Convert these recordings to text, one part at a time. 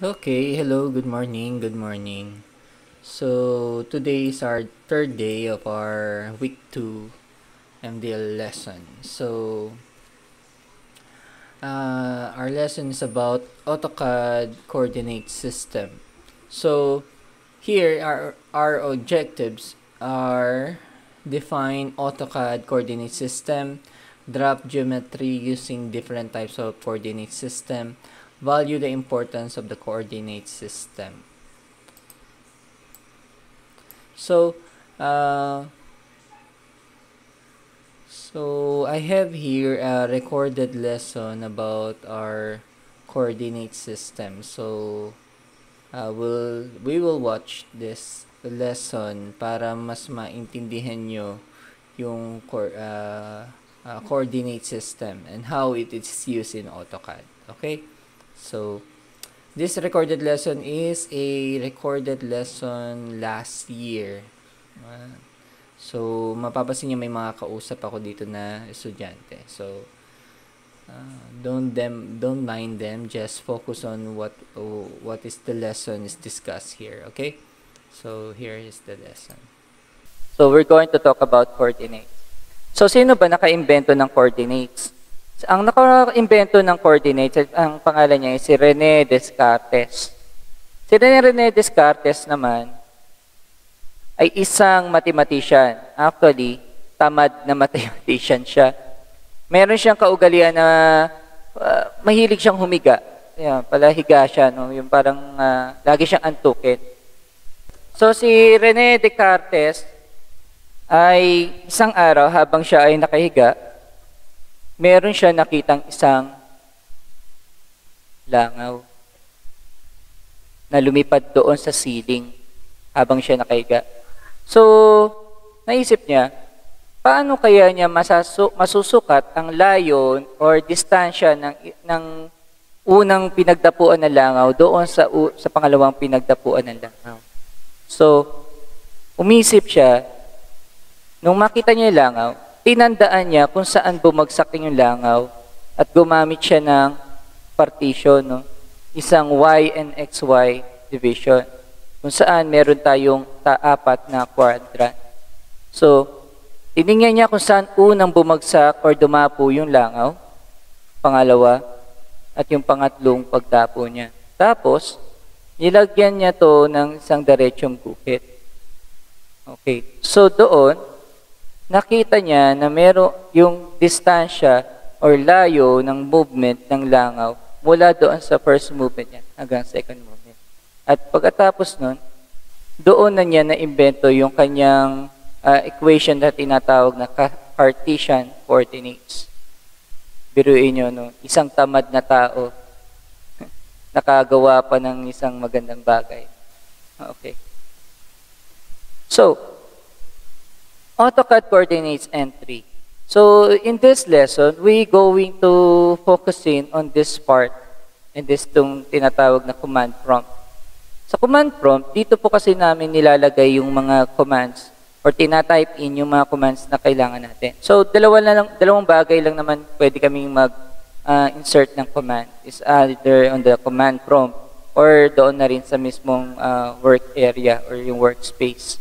Okay, hello, good morning, good morning. So, today is our third day of our week 2 MDL lesson. So, uh, our lesson is about AutoCAD coordinate system. So, here our, our objectives are define AutoCAD coordinate system, drop geometry using different types of coordinate system, value the importance of the coordinate system. So, uh, so I have here a recorded lesson about our coordinate system. So, uh, we'll, we will watch this lesson para mas maintindihan nyo yung uh, uh, coordinate system and how it is used in AutoCAD. Okay? So, this recorded lesson is a recorded lesson last year. So, mapapasin niyo may mga kausap ako dito na estudyante. So, uh, don't them don't mind them. Just focus on what oh, what is the lesson is discussed here okay? So here is the lesson. So we're going to talk about coordinates. So sino ba naka-imbento ng coordinates ang naka-invento ng coordinates, ang pangalan niya ay si René Descartes. Si René Descartes naman ay isang mathematician. Actually, tamad na mathematician siya. Meron siyang kaugalian na uh, mahilig siyang humiga. Kaya pala higa siya, no? yung parang uh, lagi siyang antukin. So si René Descartes ay isang araw habang siya ay nakahiga, meron siya nakitang isang langaw na lumipad doon sa ceiling habang siya nakahiga. So, naisip niya, paano kaya niya masasu- masusukat ang layo or distansya ng, ng unang pinagdapuan ng langaw doon sa, sa pangalawang pinagdapuan ng langaw. So, umisip siya, nung makita niya yung langaw, tinandaan niya kung saan bumagsak yung langaw at gumamit siya ng partition, no? isang Y and XY division, kung saan meron tayong taapat na quadrant. So, tiningnan niya kung saan unang bumagsak or dumapo yung langaw, pangalawa, at yung pangatlong pagdapo niya. Tapos, nilagyan niya to ng isang diretsong gupit. Okay. So, doon, nakita niya na meron yung distansya or layo ng movement ng langaw mula doon sa first movement niya hanggang second movement. At pagkatapos nun, doon na niya na-invento yung kanyang uh, equation na tinatawag na Cartesian coordinates. Biruin nyo, no? isang tamad na tao nakagawa pa ng isang magandang bagay. Okay. So, AutoCAD coordinates entry. So in this lesson, we going to focus in on this part and this itong tinatawag na command prompt. Sa command prompt, dito po kasi namin nilalagay yung mga commands or tinatype in yung mga commands na kailangan natin. So dalawa na lang, dalawang bagay lang naman pwede kaming mag-insert uh, ng command. Is either on the command prompt or doon na rin sa mismong uh, work area or yung workspace.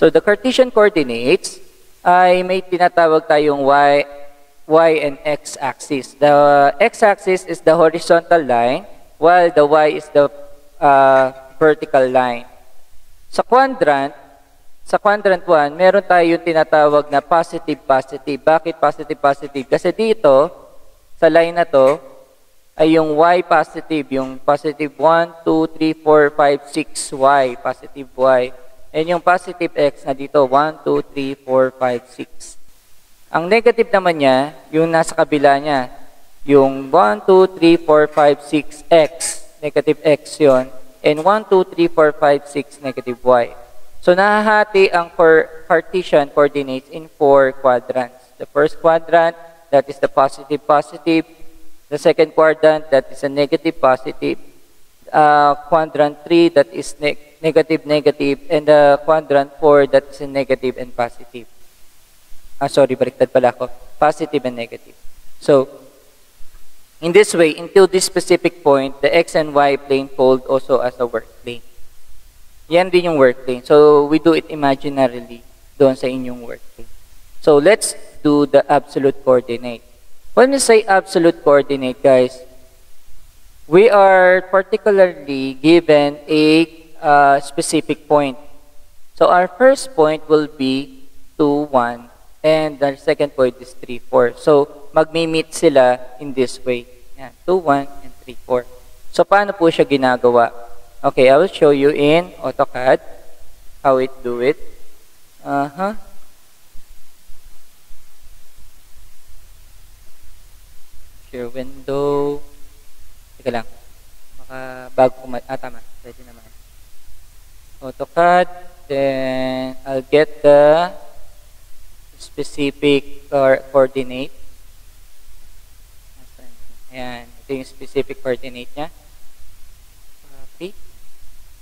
So the Cartesian coordinates ay may tinatawag tayong y, y and x axis. The x-axis is the horizontal line while the y is the uh, vertical line. Sa quadrant, sa quadrant 1, meron tayong tinatawag na positive-positive. Bakit positive-positive? Kasi dito, sa line na to, ay yung y positive, yung positive 1, 2, 3, 4, 5, 6, y, positive y. And yung positive x na dito, 1, 2, 3, 4, 5, 6. Ang negative naman niya, yung nasa kabila niya, yung 1, 2, 3, 4, 5, 6, x, negative x yon and 1, 2, 3, 4, 5, 6, negative y. So, nahahati ang Cartesian coordinates in four quadrants. The first quadrant, that is the positive, positive. The second quadrant, that is a negative, positive. Uh, quadrant 3, that is negative negative, negative, and the quadrant 4 that's in negative and positive. Ah, sorry, baliktad pala ako. Positive and negative. So, In this way, until this specific point, the x and y plane fold also as a work plane. Yan din yung work plane. So, we do it imaginarily doon sa inyong work plane. So, let's do the absolute coordinate. When we say absolute coordinate, guys, we are particularly given a uh, specific point. So, our first point will be 2, 1, and the second point is 3, 4. So, magmi-meet sila in this way. Yan, 2, 1, and 3, 4. So, paano po siya ginagawa? Okay, I will show you in AutoCAD how it do it. Uh-huh. Share window. Teka lang. Baka bago ko ma- Ah, tama. Pwede naman. AutoCAD. Then, I'll get the specific or coordinate. Ayan. Ito yung specific coordinate niya. Okay.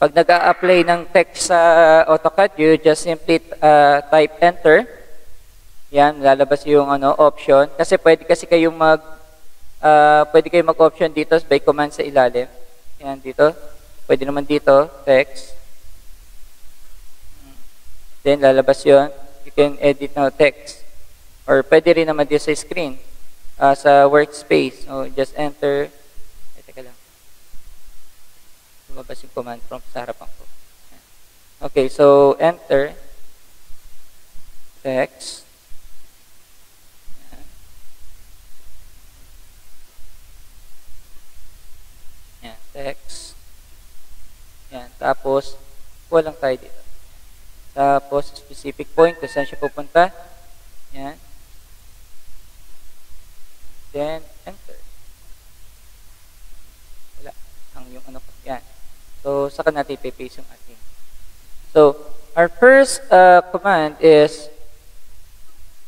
Pag nag apply ng text sa AutoCAD, you just simply uh, type enter. Yan, lalabas yung ano, option. Kasi pwede kasi kayong mag uh, pwede kayong mag-option dito by command sa ilalim. Yan, dito. Pwede naman dito, text. Then, lalabas yon You can edit now text. Or pwede rin naman dito sa screen. Uh, sa workspace. So, just enter. Eh, teka lang. Lumabas yung command prompt sa harapan ko. Okay, so enter. Text. Yan, text. Yan, tapos, walang tayo dito. Tapos, specific point kung saan siya pupunta. Yan. Then, enter. Wala. Ang yung ano. Yan. So, saka natin ipipaste yung ating. So, our first uh, command is,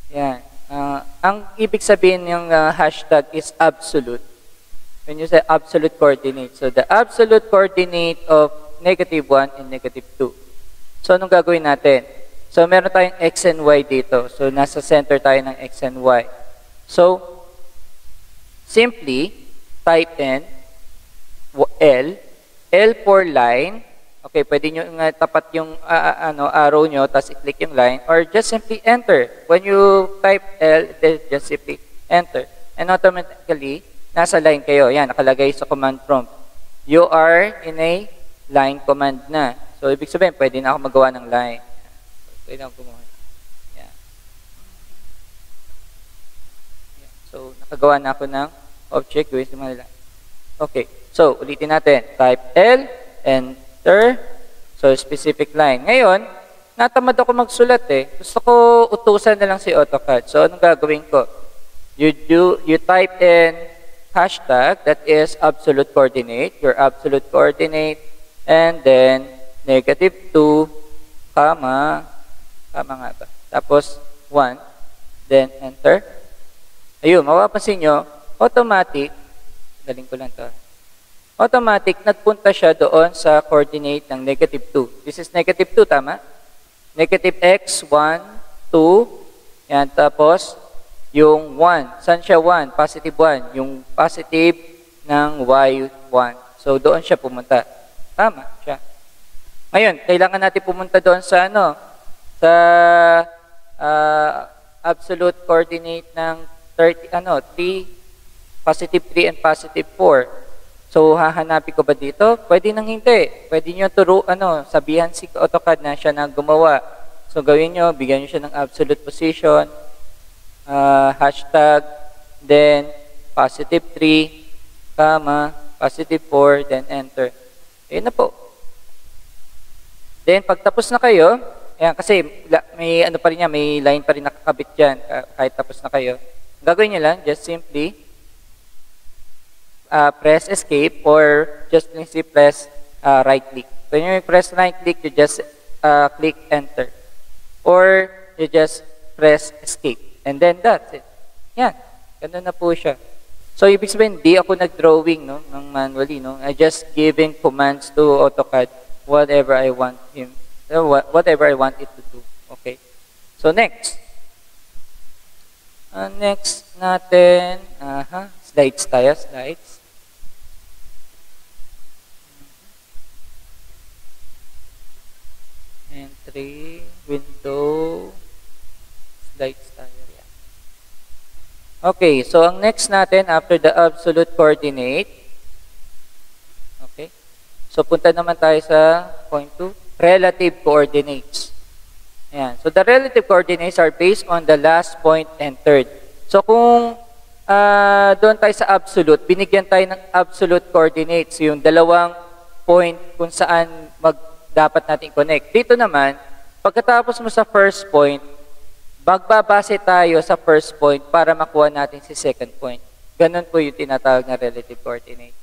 yan. Uh, ang ibig sabihin ng uh, hashtag is absolute. When you say absolute coordinate. So, the absolute coordinate of negative 1 and negative 2. So, anong gagawin natin? So, meron tayong x and y dito. So, nasa center tayo ng x and y. So, simply type in L, L for line. Okay, pwede nyo nga tapat yung uh, ano, arrow nyo, tapos i-click yung line, or just simply enter. When you type L, then just simply enter. And automatically, nasa line kayo. Yan, nakalagay sa command prompt. You are in a line command na. So, ibig sabihin, pwede na ako magawa ng line. Pwede na ako gumawa. Yan. Yan. So, nakagawa na ako ng object with mga line. Okay. So, ulitin natin. Type L, enter. So, specific line. Ngayon, natamad ako magsulat eh. Gusto ko utusan na lang si AutoCAD. So, anong gagawin ko? You do, you type in hashtag, that is absolute coordinate, your absolute coordinate, and then negative 2, comma, comma nga ba? Tapos, 1, then enter. Ayun, mapapansin nyo, automatic, galing ko lang to. Automatic, nagpunta siya doon sa coordinate ng negative 2. This is negative 2, tama? Negative x, 1, 2, yan, tapos, yung 1. Saan siya 1? Positive 1. Yung positive ng y, 1. So, doon siya pumunta. Tama siya. Ngayon, kailangan natin pumunta doon sa ano? Sa uh, absolute coordinate ng 30, ano, 3, positive 3 and positive 4. So, hahanapin ko ba dito? Pwede nang hindi. Pwede nyo turo, ano, sabihan si AutoCAD na siya na gumawa. So, gawin nyo, bigyan nyo siya ng absolute position, uh, hashtag, then positive 3, comma, positive 4, then enter. Ayun na po. Then, pagtapos na kayo, ayan, kasi may ano pa rin yan, may line pa rin nakakabit dyan, kahit tapos na kayo. Gagawin nyo lang, just simply uh, press escape or just simply press uh, right click. When you press right click, you just uh, click enter. Or you just press escape. And then that's it. Yan. Ganun na po siya. So, ibig sabihin, di ako nag-drawing no, ng manually. No? I just giving commands to AutoCAD whatever I want him, uh, whatever I want it to do. Okay. So, next. Uh, next natin, aha, Slides tayo, slides. Entry, window, slides tayo. Yan. Okay, so ang next natin after the absolute coordinate, so punta naman tayo sa point 2, relative coordinates. Ayan. So the relative coordinates are based on the last point entered. So kung uh, doon tayo sa absolute, binigyan tayo ng absolute coordinates, yung dalawang point kung saan mag, dapat natin connect. Dito naman, pagkatapos mo sa first point, magbabase tayo sa first point para makuha natin si second point. Ganun po yung tinatawag na relative coordinates.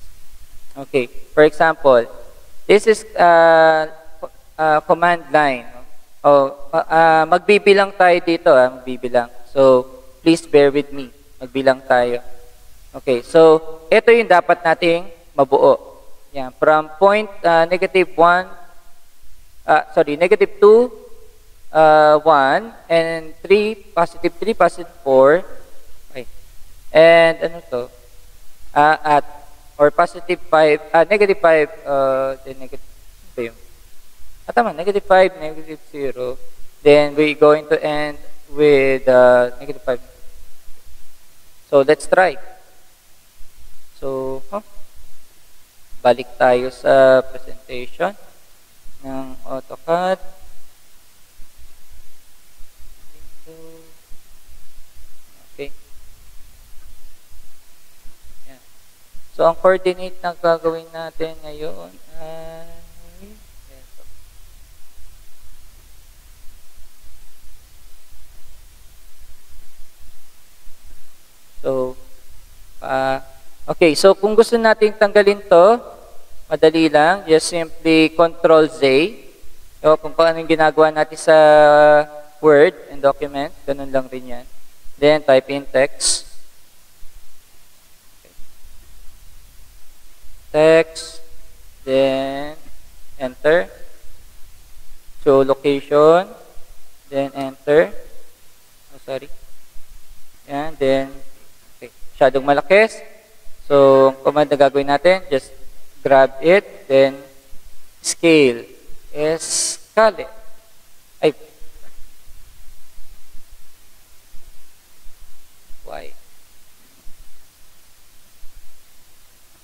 Okay, for example, this is uh, uh, command line. Oh, uh, magbibilang tayo dito, ah, magbibilang. So, please bear with me. Magbilang tayo. Okay, so ito yung dapat nating mabuo. Yan, from point uh, negative 1 uh, sorry, negative 2, uh, 1, and 3, positive 3, positive 4. Okay. And ano to? Uh, at, or positive 5, uh, negative 5, uh, then negative, ito yung, ah, tama, negative 5, negative 0. Then we going to end with uh, negative 5. So let's try. So, huh? balik tayo sa presentation ng AutoCAD. Okay. Yan. So, ang coordinate na gagawin natin ngayon ay ito. So, uh, okay. So, kung gusto nating tanggalin to, Madali lang. Just simply Control Z. O, kung paano ginagawa natin sa Word and document, ganun lang rin yan. Then, type in text. Text. Then, enter. Show location. Then, enter. Oh, sorry. Yan. Then, okay. Masyadong malaki. So, command na gagawin natin, just grab it, then scale. Escale. Ay.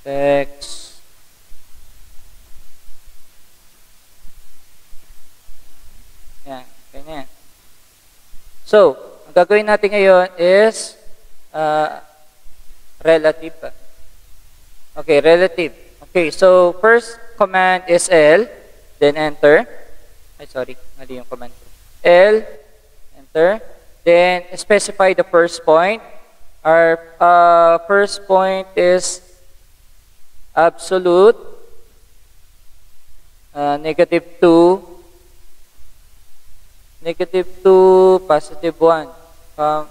Text. Yan, ganyan. So, ang gagawin natin ngayon is uh, relative. Okay, relative. Okay, so first command is L, then enter. Ay, sorry, mali yung command. L, enter. Then specify the first point. Our uh, first point is absolute, uh, negative 2, negative 2, positive 1. Um,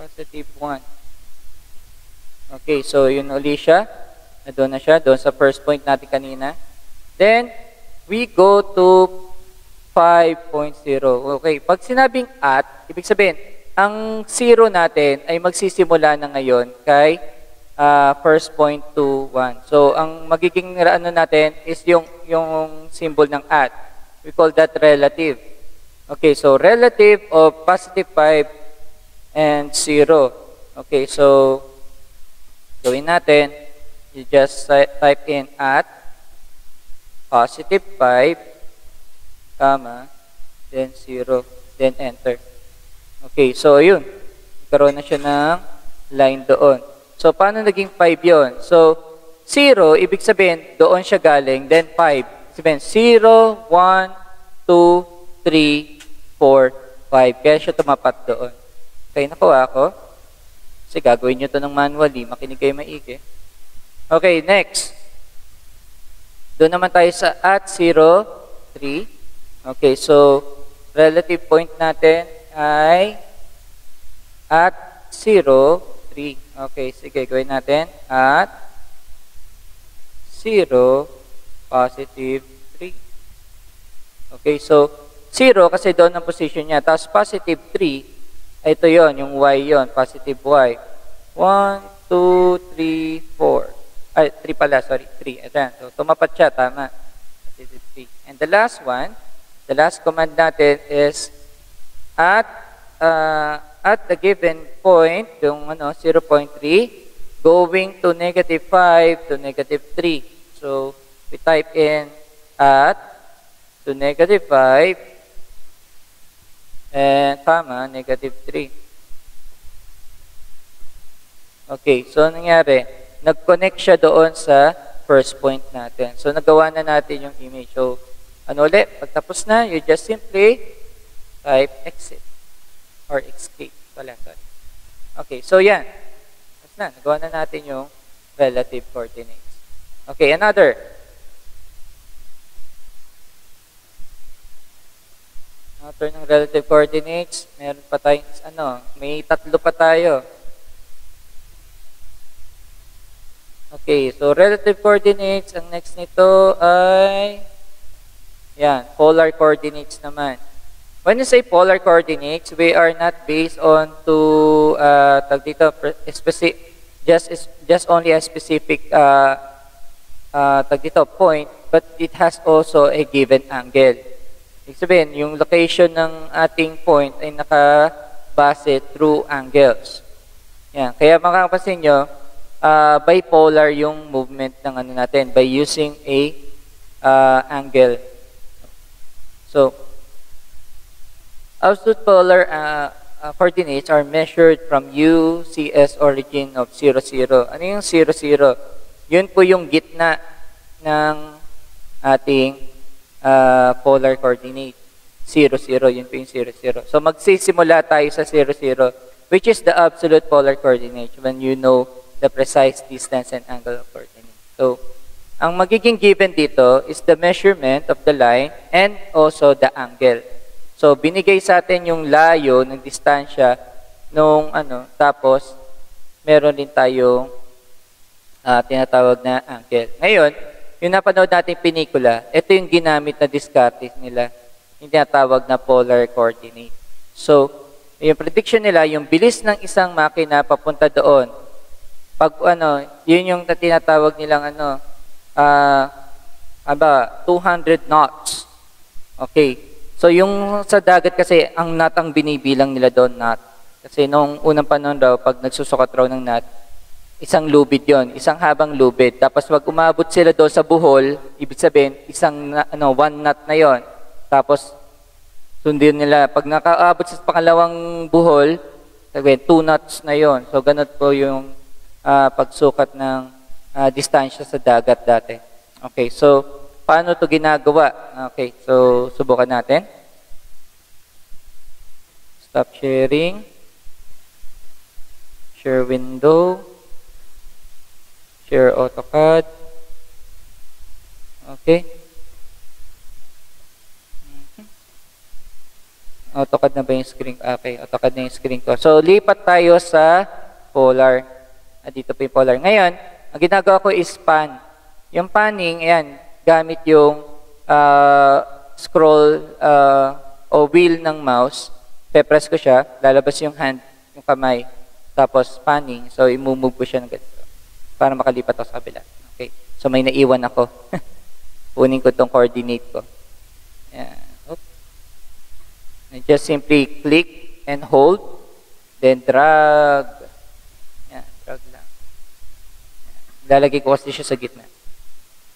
positive 1. Okay, so yun uli siya. Doon na siya, doon sa first point natin kanina. Then, we go to 5.0. Okay, pag sinabing at, ibig sabihin, ang zero natin ay magsisimula na ngayon kay uh, first point to 1. So, ang magiging ano natin is yung, yung symbol ng at. We call that relative. Okay, so relative of positive 5 and 0. Okay, so gawin natin, you just type in at positive 5, comma, then 0, then enter. Okay, so yun. Nagkaroon na siya ng line doon. So, paano naging 5 yon? So, 0, ibig sabihin, doon siya galing, then 5. Sabihin, 0, 1, 2, 3, 4, 5. Kaya siya tumapat doon. Okay, nakuha ako. Kasi gagawin nyo to ng manually, makinig kayo maigi. Okay, next. Doon naman tayo sa at 0, 3. Okay, so relative point natin ay at 0, 3. Okay, sige, gawin natin at 0, positive 3. Okay, so 0 kasi doon ang position niya. Tapos positive 3 ito yon yung y yon positive y. 1, 2, 3, 4. Ay, 3 pala, sorry, 3. Ayan, so tumapat siya, tama. Positive 3. And the last one, the last command natin is at uh, at the given point, yung ano, 0.3, going to negative 5 to negative 3. So, we type in at to negative 5 and comma, negative 3. Okay, so nangyari, nag-connect siya doon sa first point natin. So, nagawa na natin yung image. So, ano ulit? Pagtapos na, you just simply type exit or escape. Wala, sorry. Okay, so yan. Tapos na, nagawa na natin yung relative coordinates. Okay, another. Another ng relative coordinates. Meron pa tayong, ano, may tatlo pa tayo. Okay, so relative coordinates, ang next nito ay, yan, polar coordinates naman. When you say polar coordinates, we are not based on to, uh, tag dito, specific, just, just only a specific, uh, uh, tag dito, point, but it has also a given angle. Ibig sabihin, yung location ng ating point ay nakabase through angles. Yan. Kaya makakapansin nyo, uh, bipolar yung movement ng ano natin by using a uh, angle. So, absolute polar uh, uh, coordinates are measured from U, CS origin of 0, 0. Ano yung 0, 0? Yun po yung gitna ng ating uh, polar coordinate. 0, 0. Yun po yung 0, 0. So, magsisimula tayo sa 0, 0, which is the absolute polar coordinate when you know the precise distance and angle of coordinate. So, ang magiging given dito is the measurement of the line and also the angle. So, binigay sa atin yung layo ng distansya nung ano, tapos meron din tayong uh, tinatawag na angle. Ngayon, yung napanood natin pelikula, ito yung ginamit na diskarte nila, yung tinatawag na polar coordinate. So, yung prediction nila, yung bilis ng isang makina papunta doon, pag ano, yun yung tinatawag nilang ano, uh, aba, 200 knots. Okay. So, yung sa dagat kasi, ang knot ang binibilang nila doon, knot. Kasi nung unang panahon daw, pag nagsusukat raw ng knot, isang lubid yon, isang habang lubid. Tapos wag umabot sila doon sa buhol, ibig sabihin, isang ano, one knot na yon. Tapos sundin nila. Pag nakaabot sa pangalawang buhol, sabihin, two knots na yon. So ganun po yung uh, pagsukat ng uh, distansya sa dagat dati. Okay, so paano to ginagawa? Okay, so subukan natin. Stop sharing. Share window. Share AutoCAD. Okay. Mm-hmm. AutoCAD na ba yung screen? Okay, AutoCAD na yung screen ko. So, lipat tayo sa polar. Ah, dito po yung polar. Ngayon, ang ginagawa ko is pan. Yung panning, ayan, gamit yung uh, scroll uh, o wheel ng mouse. Pe-press ko siya, lalabas yung hand, yung kamay. Tapos panning, so imumove ko siya ng ganito para makalipat ako sa kabila. Okay. So may naiwan ako. Kunin ko tong coordinate ko. Yan. Oops. And just simply click and hold. Then drag. Yan, drag lang. Yan. Lalagay ko kasi siya sa gitna.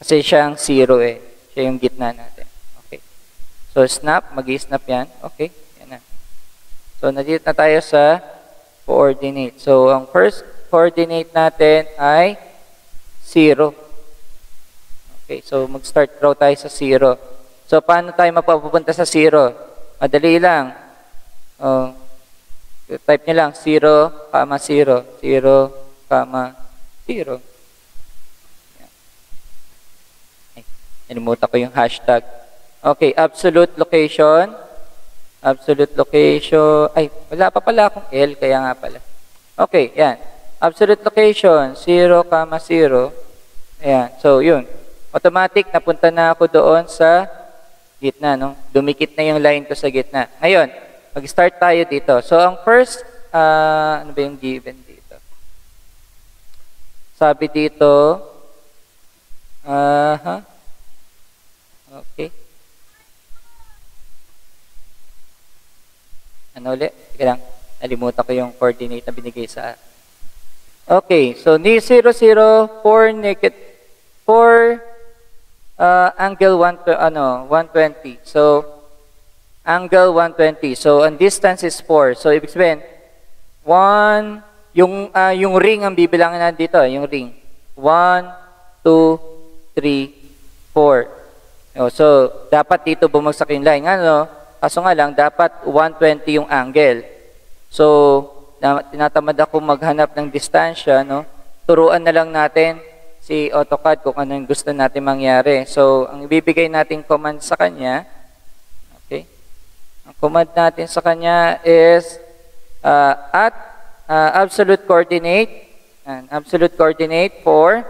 Kasi siya ang zero eh. Siya yung gitna natin. Okay. So snap, mag-snap yan. Okay. Yan na. So nandito na tayo sa coordinate. So ang first coordinate natin ay 0. Okay, so mag-start draw tayo sa 0. So, paano tayo mapapunta sa 0? Madali lang. Oh, type nyo lang 0, comma 0. 0, comma 0. Nalimutan ko yung hashtag. Okay, absolute location. Absolute location. Ay, wala pa pala akong L, kaya nga pala. Okay, yan. Absolute location, 0, 0. Ayan. So, yun. Automatic, napunta na ako doon sa gitna. No? Dumikit na yung line ko sa gitna. Ngayon, Mag-start tayo dito. So, ang first, ah, ano ba yung given dito? Sabi dito, aha, okay. Ano ulit? Sige lang. Nalimutan ko yung coordinate na binigay sa Okay, so ni 0, 0, 4, negative, 4, uh, angle 1, ano, 120. So, angle 120. So, ang distance is 4. So, ibig sabihin, 1, yung, uh, yung ring ang bibilangin na dito, yung ring. 1, 2, 3, 4. Oh, so, dapat dito bumagsak yung line. Ano? Kaso nga lang, dapat 120 yung angle. So, na, tinatamad ako maghanap ng distansya, no? Turuan na lang natin si AutoCAD kung ano yung gusto natin mangyari. So, ang ibibigay natin command sa kanya, okay? Ang command natin sa kanya is uh, at uh, absolute coordinate, and absolute coordinate for,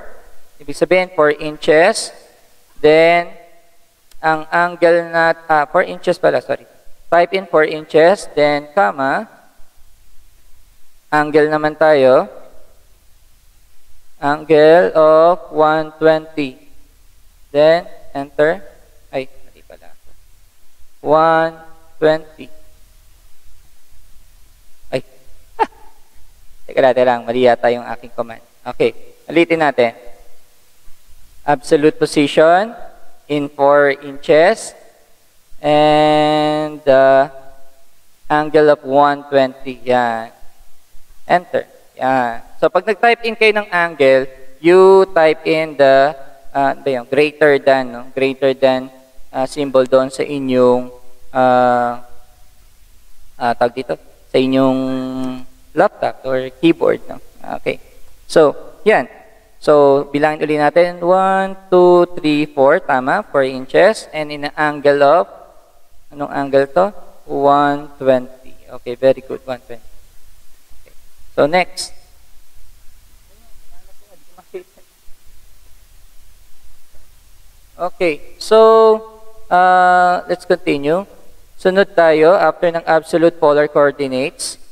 ibig sabihin, 4 inches. Then, ang angle na, uh, 4 inches pala, sorry. Type in 4 inches, then, comma, Angle naman tayo. Angle of 120. Then, enter. Ay, mali pala ako. 120. Ay. Teka lang, teka lang. Mali yata yung aking command. Okay. Ulitin natin. Absolute position in 4 inches. And uh, angle of 120. Yan. Enter. Yan. So, pag nag-type in kayo ng angle, you type in the uh, ba yun, greater than, no? greater than uh, symbol doon sa inyong uh, uh, tag dito, sa inyong laptop or keyboard. No? Okay. So, yan. So, bilangin ulit natin. 1, 2, 3, 4. Tama. 4 inches. And in an angle of, anong angle to? 120. Okay, very good. 120. So next. Okay, so uh, let's continue. Sunod tayo after ng absolute polar coordinates.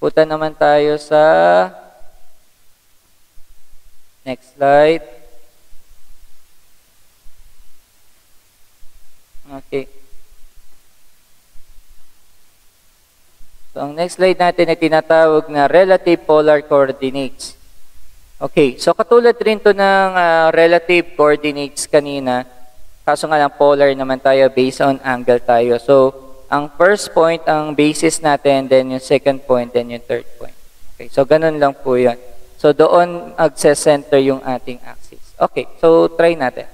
Punta naman tayo sa next slide. Okay. So, ang next slide natin ay tinatawag na relative polar coordinates. Okay, so katulad rin to ng uh, relative coordinates kanina, kaso nga lang polar naman tayo based on angle tayo. So, ang first point ang basis natin, then yung second point, then yung third point. Okay, so ganun lang po yan. So, doon magse-center yung ating axis. Okay, so try natin.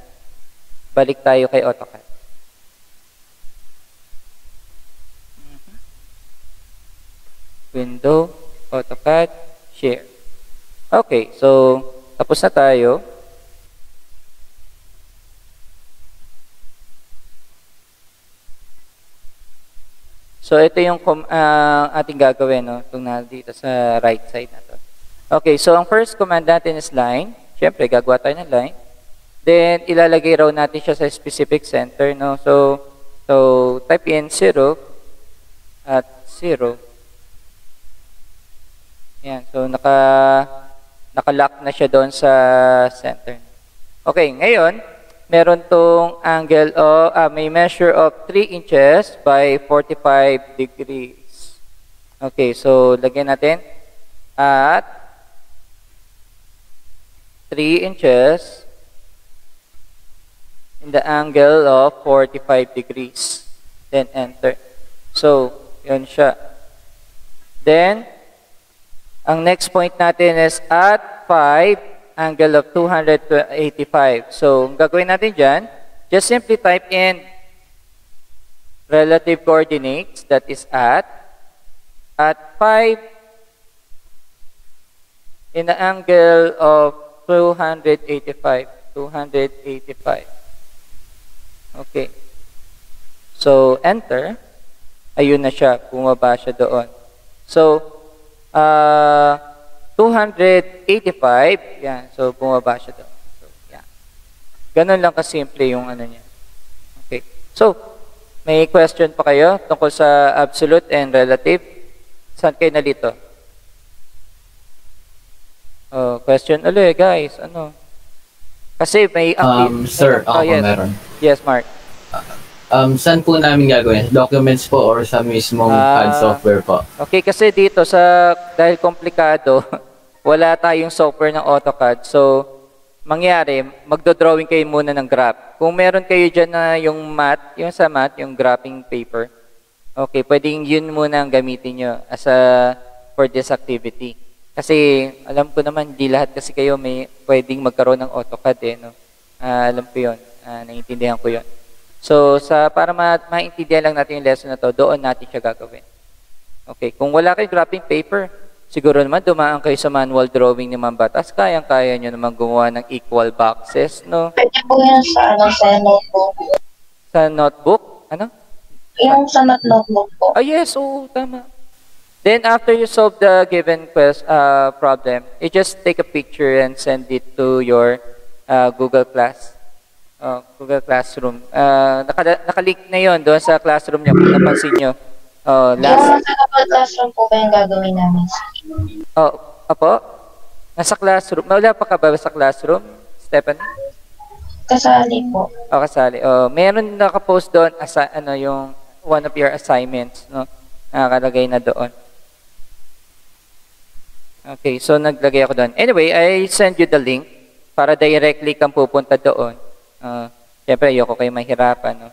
Balik tayo kay AutoCAD. Window, AutoCAD, Share. Okay, so tapos na tayo. So ito yung uh, ating gagawin no, itong na sa right side na to. Okay, so ang first command natin is line. Siyempre, gagawa tayo ng line. Then ilalagay raw natin siya sa specific center no. So so type in 0 at 0 yan, so naka naka-lock na siya doon sa center. Okay, ngayon, meron tong angle o uh, may measure of 3 inches by 45 degrees. Okay, so lagyan natin at 3 inches in the angle of 45 degrees. Then enter. So, yun siya. Then, ang next point natin is at 5, angle of 285. So, ang gagawin natin dyan, just simply type in relative coordinates, that is at, at 5 in the angle of 285. 285. Okay. So, enter. Ayun na siya. Bumaba siya doon. So, uh, 285, yan. So, bumaba siya doon. So, yan. Ganun lang kasimple yung ano niya. Okay. So, May question pa kayo tungkol sa absolute and relative? Saan kayo nalito? Oh, question ulit, guys. Ano? Kasi may Um, sir, ako Oh, yes. meron. Yes, Mark. Um, saan po namin gagawin? Documents po or sa mismong Ah. CAD software po? Okay, kasi dito sa dahil komplikado, wala tayong software ng AutoCAD. So, mangyari, magdo-drawing kayo muna ng graph. Kung meron kayo dyan na yung math, yung sa math, yung graphing paper, okay, pwedeng yun muna ang gamitin nyo as a, for this activity. Kasi alam ko naman, di lahat kasi kayo may pwedeng magkaroon ng AutoCAD eh, no? Ah, alam ko yun. Ah, naiintindihan ko yun. So, sa, para ma maintindihan lang natin yung lesson na to, doon natin siya gagawin. Okay, kung wala kayong graphing paper, siguro naman dumaan kayo sa manual drawing ni Ma'am Batas, kayang-kaya nyo naman gumawa ng equal boxes, no? Pwede po yun sa, ano, sa notebook. Sa notebook, ano? Yung sa not notebook po. Ah, yes, oo, tama. Then after you solve the given quest, uh, problem, you just take a picture and send it to your uh, Google Class, uh, Google Classroom. Uh, naka, nakalink na yon doon sa classroom niya kung napansin nyo. Oh, Yung last, sa kapag classroom po ba yung gagawin namin? oh, apo? Nasa classroom. Wala pa ka ba sa classroom, Stephanie? Kasali po. O kasali. O, meron nakapost doon asa, ano yung one of your assignments, no? Nakakalagay na doon. Okay, so naglagay ako doon. Anyway, I send you the link para directly kang pupunta doon. Uh, Siyempre, ayoko kayo mahirapan, no?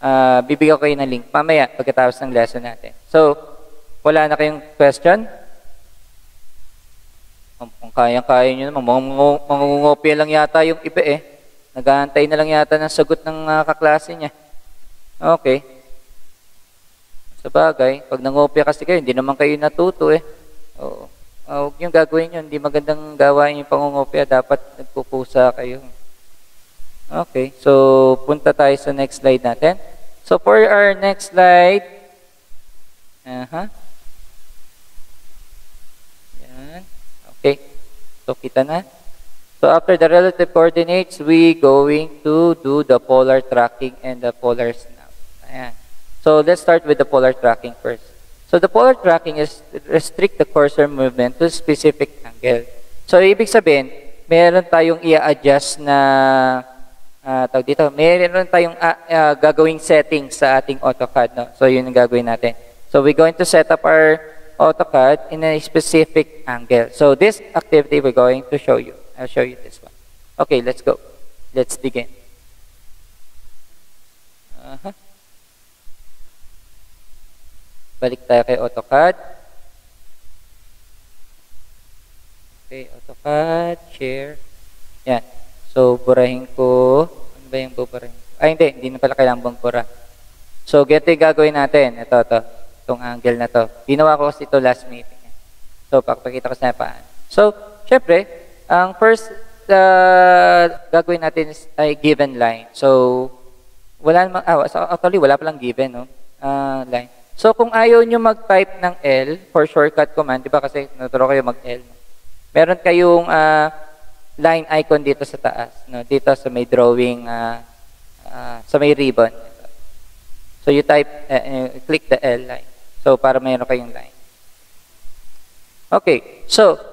Uh, bibigyan ko kayo ng link mamaya pagkatapos ng lesson natin. So, wala na kayong question? Kung, kayang-kaya nyo naman, mangungopia lang yata yung iba eh. Nag-aantay na lang yata ng sagot ng uh, kaklase niya. Okay. Sa bagay, pag nangopia kasi kayo, hindi naman kayo natuto eh. Oo. Uh, huwag yung gagawin yun. Hindi magandang gawain yung pangungopia. Dapat nagpupusa kayo. Okay. So, punta tayo sa next slide natin. So, for our next slide, aha. Yan. Okay. So, kita na. So after the relative coordinates, we going to do the polar tracking and the polar snap. Ayan. So let's start with the polar tracking first. So the polar tracking is restrict the cursor movement to specific angle. So ibig sabihin, meron tayong i-adjust na uh, tawag dito, meron tayong uh, uh, gagawing settings sa ating AutoCAD. No? So yun ang gagawin natin. So we're going to set up our AutoCAD in a specific angle. So this activity we're going to show you. I'll show you this one. Okay, let's go. Let's begin. Uh-huh. Balik tayo kay AutoCAD. Okay, AutoCAD, share. Yan. So, burahin ko. Ano ba yung buburahin? Ay, hindi. Hindi na pala kailangan bura. So, ganito yung gagawin natin. Ito, ito. Itong angle na to. Ginawa ko kasi ito last meeting. So, pakipakita ko sa paano. So, syempre, ang first uh, gagawin natin is ay given line. So, wala namang, ah, actually, wala palang given, no? Uh, line. So, kung ayaw nyo mag-type ng L for shortcut command, di ba kasi naturo kayo mag-L, meron kayong uh, line icon dito sa taas, no? dito sa may drawing, uh, uh, sa may ribbon. So, you type, uh, uh, click the L line. So, para mayroon kayong line. Okay, so,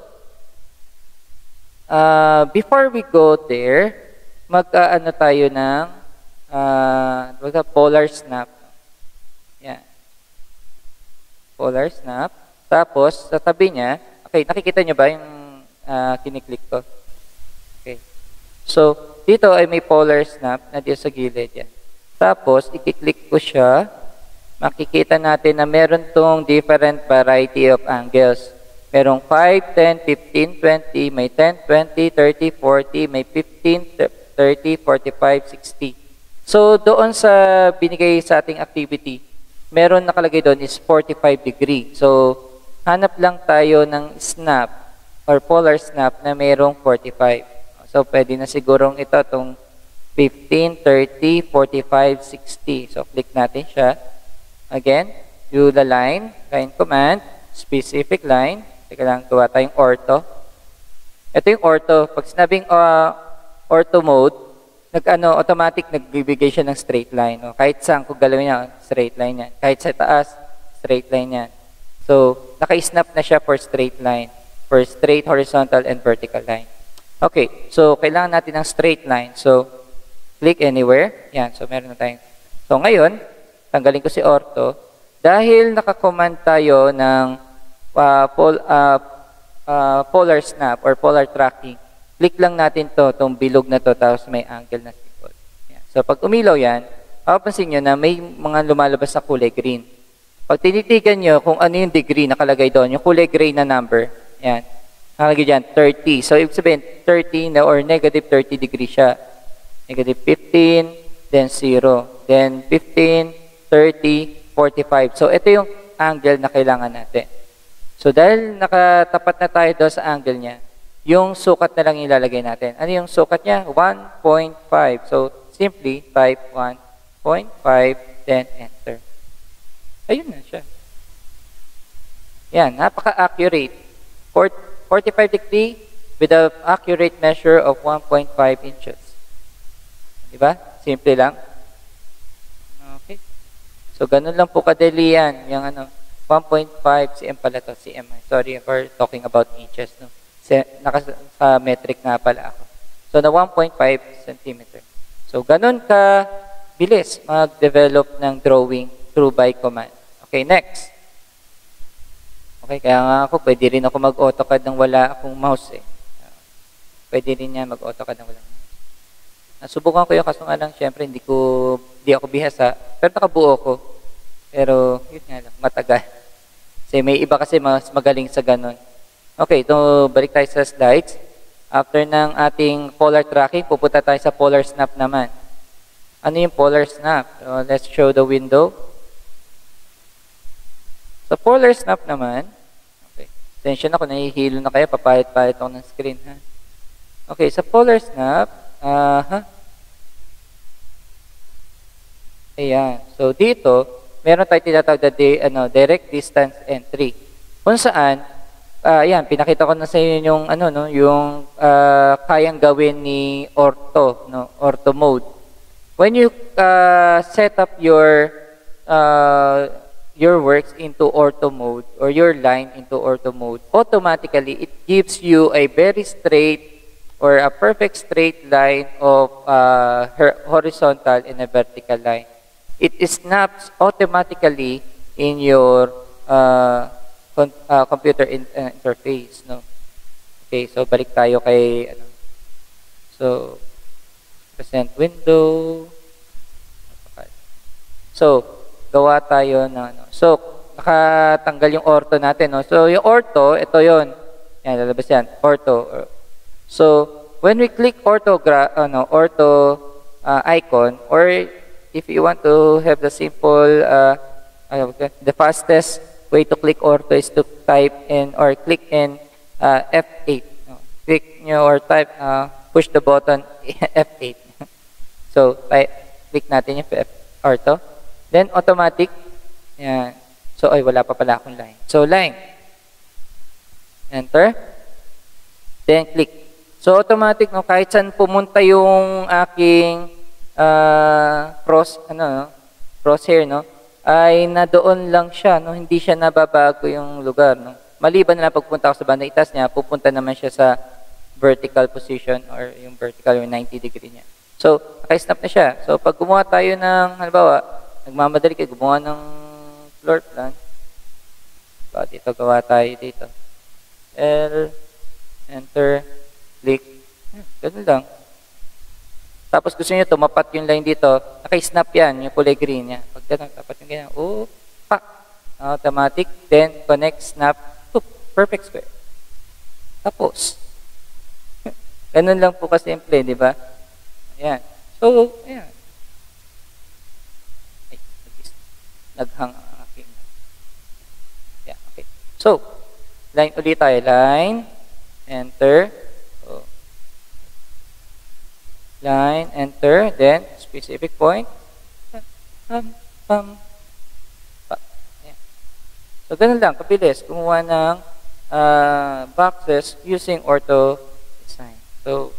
Uh, before we go there, mag-ano tayo ng uh, polar snap. Yan. Polar snap. Tapos, sa tabi niya, okay, nakikita niyo ba yung uh, kiniklik ko? Okay. So, dito ay may polar snap na dito sa gilid yan. Tapos, ikiklik ko siya. Makikita natin na meron tong different variety of angles. Merong 5, 10, 15, 20, may 10, 20, 30, 40, may 15, 30, 45, 60. So, doon sa binigay sa ating activity, meron nakalagay doon is 45 degree. So, hanap lang tayo ng snap or polar snap na merong 45. So, pwede na sigurong ito, itong 15, 30, 45, 60. So, click natin siya. Again, do the line, line command, specific line, Teka lang, gawa tayong ortho. Ito yung ortho. Pag sinabing uh, ortho mode, nag ano, automatic nagbibigay siya ng straight line. No? Kahit saan ko galawin niya, straight line yan. Kahit sa taas, straight line yan. So, naka-snap na siya for straight line, for straight, horizontal, and vertical line. Okay, so kailangan natin ng straight line. So, click anywhere. Yan, so meron na tayong. So, ngayon, tanggalin ko si ortho. Dahil naka-command tayo ng uh, pol, uh, uh, polar snap or polar tracking, click lang natin to, tong bilog na to, tapos may angle na symbol. Yan. So, pag umilaw yan, mapapansin nyo na may mga lumalabas na kulay green. Pag tinitigan nyo kung ano yung degree nakalagay doon, yung kulay gray na number, yan, nakalagay dyan, 30. So, ibig sabihin, 30 na or negative 30 degree siya. Negative 15, then 0. Then 15, 30, 45. So, ito yung angle na kailangan natin. So, dahil nakatapat na tayo doon sa angle niya, yung sukat na lang ilalagay natin. Ano yung sukat niya? 1.5. So, simply type 1.5, then enter. Ayun na siya. Yan, napaka-accurate. 45 degree with an accurate measure of 1.5 inches. Diba? Simple lang. Okay. So, ganun lang po kadali yan. Yung ano, 1.5 cm pala to. cm. Sorry for talking about inches. No? Naka-metric nga pala ako. So, na 1.5 cm. So, ganun ka bilis mag-develop ng drawing through by command. Okay, next. Okay, kaya nga ako, pwede rin ako mag-AutoCAD nang wala akong mouse eh. Pwede rin niya mag-AutoCAD nang wala mouse. Nasubukan ko yun, kaso nga lang, syempre, hindi ko, hindi ako bihasa. Pero nakabuo ko. Pero, yun nga lang, matagal. Kasi may iba kasi mas magaling sa ganun. Okay, ito, balik tayo sa slides. After ng ating polar tracking, pupunta tayo sa polar snap naman. Ano yung polar snap? So, let's show the window. Sa polar snap naman, okay, attention ako, nahihilo na kaya, papalit-palit ako ng screen, ha? Okay, sa polar snap, uh, ha? Ayan. So, dito, meron tayo tinatawag na di, ano, direct distance entry. Kung saan, uh, ayan, pinakita ko na sa inyo yung, ano, no, yung uh, kayang gawin ni ortho, no, ortho mode. When you uh, set up your uh, your works into ortho mode or your line into ortho mode, automatically it gives you a very straight or a perfect straight line of uh, horizontal and a vertical line. It snaps automatically in your uh, con uh, computer in uh, interface. No? Okay, so balik tayo kay ano. So, present window. So, gawa tayo ng ano. So, nakatanggal yung ortho natin, no? So, yung ortho, ito yon Yan, lalabas yan. Ortho. So, when we click ortho, ano, ortho uh, icon, or if you want to have the simple, uh, the fastest way to click ortho is to type in or click in uh, F8. No? Click nyo or type, uh, push the button F8. so, click natin yung F ortho. Then, automatic. Yan. So, ay, wala pa pala akong line. So, line. Enter. Then, click. So, automatic, no, kahit saan pumunta yung aking uh, cross, ano, crosshair, no, ay nadoon lang siya, no, hindi siya nababago yung lugar, no. Maliban na pagpunta ako sa bandang itas niya, pupunta naman siya sa vertical position or yung vertical or 90 degree niya. So, naka-snap na siya. So, pag gumawa tayo ng, halimbawa, nagmamadali kayo, gumawa ng floor plan. So, dito, gawa tayo dito. L, enter, click. Ganun lang. Tapos gusto niyo tumapat yung line dito, naka-snap yan, yung kulay green niya. Pag ganun, tapat yung ganyan, oh, pak, automatic, then connect, snap, to perfect square. Tapos, ganun lang po kasimple, di ba? Ayan. So, ayan. naghang ang aking. Yeah, okay. So, line ulit tayo. Line, enter. Line, enter. Then, specific point. Pa. Yeah. So, ganun lang. Kabilis. Kumuha ng uh, boxes using ortho design. So,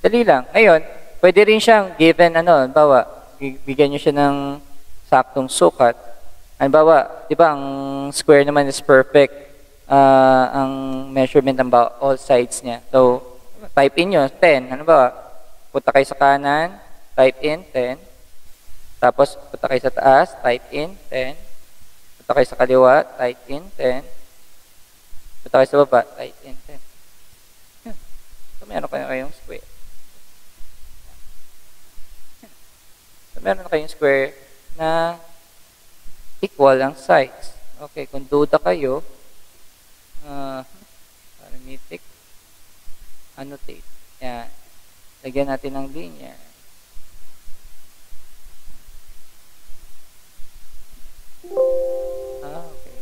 dali lang. Ngayon, pwede rin siyang given, ano, bawa, bigyan nyo siya ng saktong sukat. Halimbawa, di ba, ang square naman is perfect. Ah, ang measurement ng all sides niya. So, type in nyo, 10. Ano ba? Punta kayo sa kanan, type in 10. Tapos, punta kayo sa taas, type in 10. Punta kayo sa kaliwa, type in 10. Punta kayo sa baba, type in 10. Yan. So, meron kayo kayong square. So, meron na kayong square na equal ang sides. Okay, kung duda kayo, uh, parametric, annotate. Yan. Lagyan natin ng linya. Ah, okay.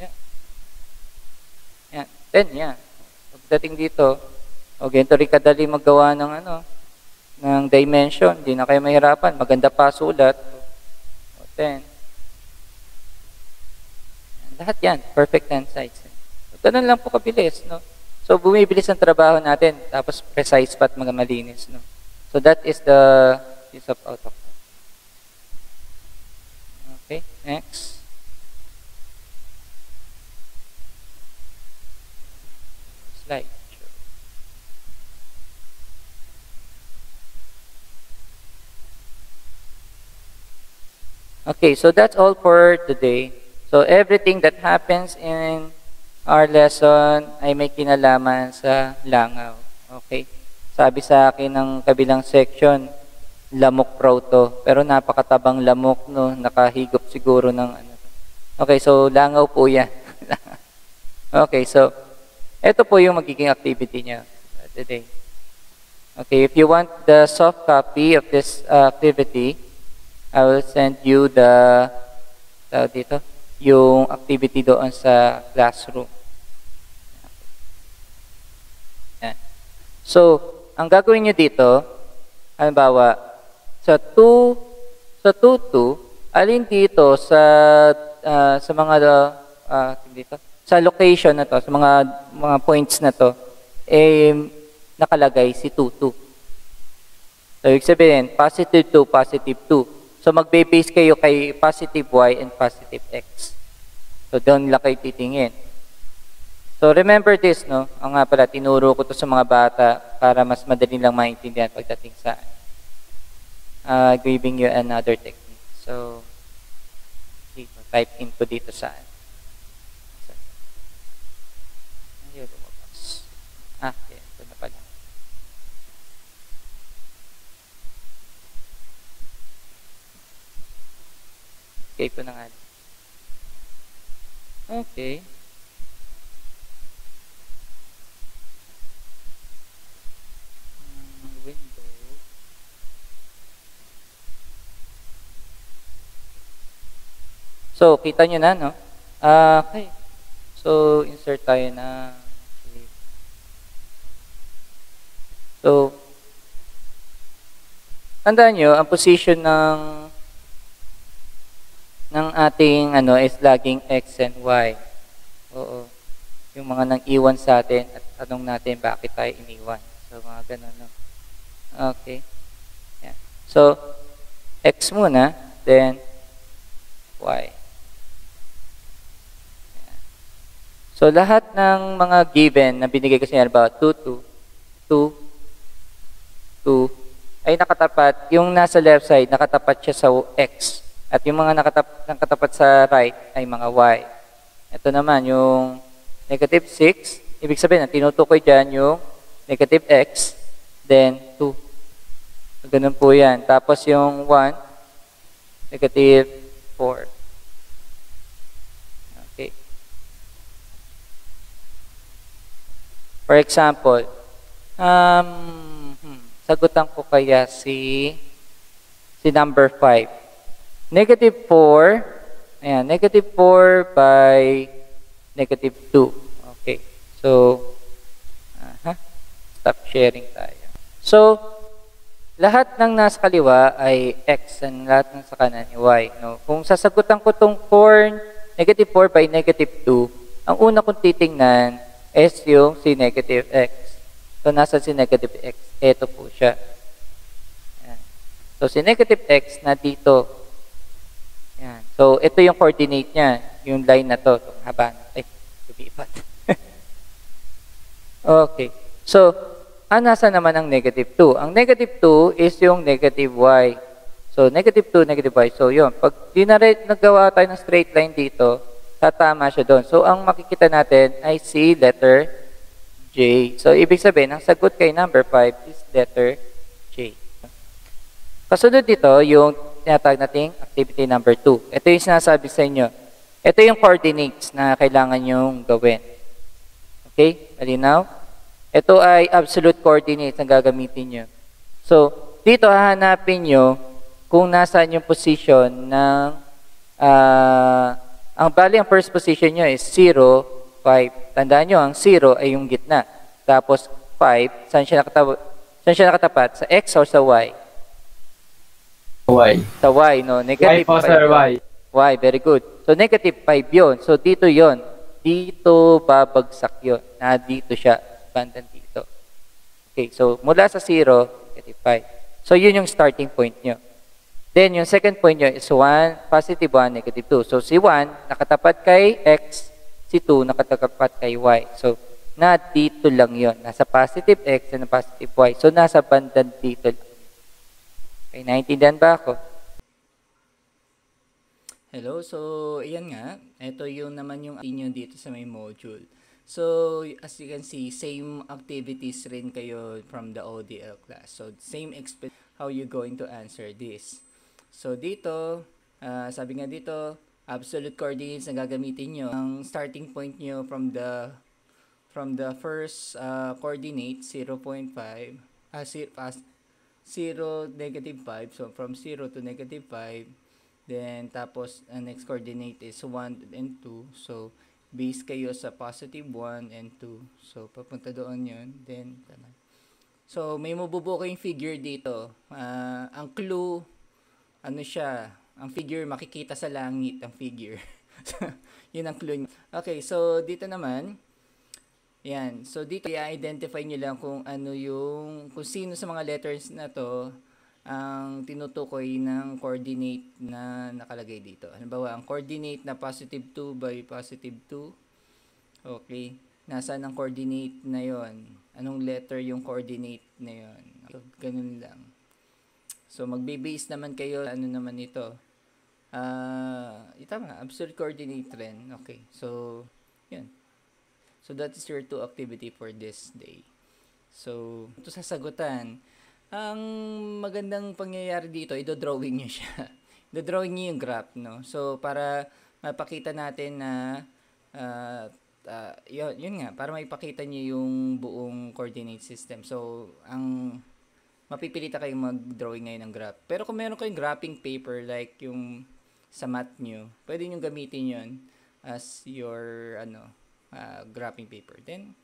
Yan. Yan. Then, yan. Pagdating dito, o ganito rin kadali maggawa ng ano, ng dimension. Hindi na kayo mahirapan. Maganda pa sulat. O, 10. Lahat yan. Perfect 10 sides. So, ganun lang po kabilis. No? So, bumibilis ang trabaho natin. Tapos, precise pa at mga malinis. No? So, that is the use of AutoCAD. Okay, next. Slide. Okay, so that's all for today. So everything that happens in our lesson ay may kinalaman sa langaw. Okay? Sabi sa akin ng kabilang section, lamok raw to. Pero napakatabang lamok, no? Nakahigop siguro ng ano. Okay, so langaw po yan. okay, so ito po yung magiging activity niya today. Okay, if you want the soft copy of this uh, activity, I will send you the tawag dito, yung activity doon sa classroom. Yan. So, ang gagawin nyo dito, halimbawa, sa 2, sa 2, 2, alin dito sa ah, sa mga uh, dito, sa location na to, sa mga mga points na to, eh nakalagay si 2, 2. So, ibig sabihin, positive 2, positive 2. So, magbe-base kayo kay positive y and positive x. So, doon lang kayo titingin. So, remember this, no? Ang nga pala, tinuro ko to sa mga bata para mas madali lang maintindihan pagdating sa uh, giving you another technique. So, type in ko dito sa Ayaw lumabas. Ah, okay. Ito na pala. Okay po na nga. Okay. Mm, window. So, kita nyo na, no? Ah, okay. So, insert tayo na. So, tandaan nyo, ang position ng ng ating ano is laging x and y. Oo. Yung mga nang iwan sa atin at tanong natin bakit tayo iniwan. So, mga ganun, no? Okay. Yan. So, x muna, then y. So, lahat ng mga given na binigay inyo, about 2, 2, 2, 2, ay nakatapat, yung nasa left side, nakatapat siya sa x. At yung mga nakatap, nakatapat sa right ay mga y. Ito naman, yung negative 6, ibig sabihin, ang tinutukoy dyan yung negative x, then 2. So, ganun po yan. Tapos yung 1, negative 4. Okay. For example, um, hmm, sagutan ko kaya si si number 5. Negative 4, ayan, negative 4 by negative 2. Okay. So, aha, stop sharing tayo. So, lahat ng nasa kaliwa ay x and lahat ng sa kanan ay y. No? Kung sasagutan ko tong 4, negative 4 by negative 2, ang una kong titingnan is yung si negative x. So, nasa si negative x? Ito po siya. Yan. So, si negative x na dito. So, ito yung coordinate niya. Yung line na to. Itong haba na. Ay, lumipat. okay. So, ah, nasa naman ang negative 2? Ang negative 2 is yung negative y. So, negative 2, negative y. So, yun. Pag di na rin nagawa tayo ng straight line dito, tatama siya doon. So, ang makikita natin ay si letter J. So, ibig sabihin, ang sagot kay number 5 is letter J. Kasunod dito, yung tinatawag nating activity number 2. Ito yung sinasabi sa inyo. Ito yung coordinates na kailangan yung gawin. Okay? Malinaw? Ito ay absolute coordinates na gagamitin nyo. So, dito hahanapin nyo kung nasaan yung position ng ah, ang bali ang first position nyo is 0, 5. Tandaan nyo, ang 0 ay yung gitna. Tapos 5, saan siya nakatapat? Saan siya nakatapat? Sa X or sa Y? Y. Sa Y, no? Y Negative po, 5 sir, yun. Y. Y, very good. So, negative 5 yun. So, dito yon Dito babagsak yon Na dito siya. Bandang dito. Okay, so, mula sa 0, negative 5. So, yun yung starting point nyo. Then, yung second point nyo is 1, positive 1, negative 2. So, si 1, nakatapat kay X. Si 2, nakatapat kay Y. So, na dito lang yon Nasa positive X and positive Y. So, nasa bandang dito lang. Okay, naintindihan ba ako? Hello, so ayan nga, ito yung naman yung inyo dito sa may module. So, as you can see, same activities rin kayo from the ODL class. So, same expect how you going to answer this. So, dito, ah, sabi nga dito, absolute coordinates na gagamitin nyo. Ang starting point nyo from the from the first ah, coordinate, 0.5, ah, si- ah, 0, negative 5. So, from 0 to negative 5, Then, tapos, ang next coordinate is 1 and 2. So, base kayo sa positive 1 and 2. So, papunta doon yun. Then, tama. So, may mabubuo kayong figure dito. Ah, ang clue, ano siya, ang figure makikita sa langit, ang figure. yun ang clue. Okay, so dito naman, yan. So dito i-identify nyo lang kung ano yung, kung sino sa mga letters na to ang tinutukoy ng coordinate na nakalagay dito. Halimbawa, ang coordinate na positive 2 by positive 2. Okay. Nasaan ang coordinate na yon? Anong letter yung coordinate na yon? Ganun lang. So, magbe-base naman kayo, ano naman ito? Ah, uh, tama, absolute coordinate rin. Okay. So, yun. So, that is your two activity for this day. So, ito sasagutan. Ang magandang pangyayari dito, ido-drawing nyo siya. ido-drawing nyo yung graph, no? So, para mapakita natin na, uh, uh, yun, yun nga, para maipakita nyo yung buong coordinate system. So, ang mapipilita kayong mag-drawing ngayon ng graph. Pero kung meron kayong graphing paper like yung sa math nyo, pwede nyo gamitin yun as your ano uh, graphing paper. Then,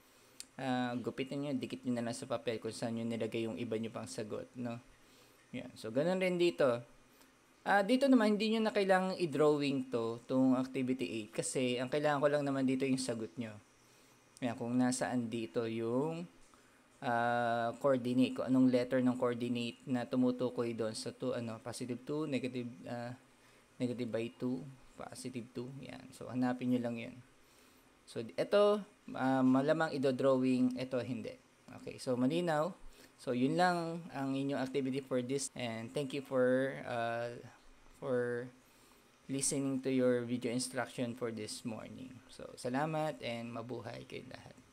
uh, gupitin nyo, dikit nyo na lang sa papel kung saan nyo nilagay yung iba nyo pang sagot, no? Yan. So, ganun rin dito. Ah, dito naman, hindi nyo na kailangang i-drawing to, tong activity 8, kasi ang kailangan ko lang naman dito yung sagot nyo. Yan, kung nasaan dito yung uh, coordinate, kung anong letter ng coordinate na tumutukoy doon sa to, ano, positive 2, negative, uh, negative by 2, positive 2, yan. So, hanapin nyo lang yun. So, ito, uh, malamang ido-drawing, ito hindi. Okay, so malinaw. So, yun lang ang inyong activity for this. And thank you for, uh, for listening to your video instruction for this morning. So, salamat and mabuhay kayo lahat.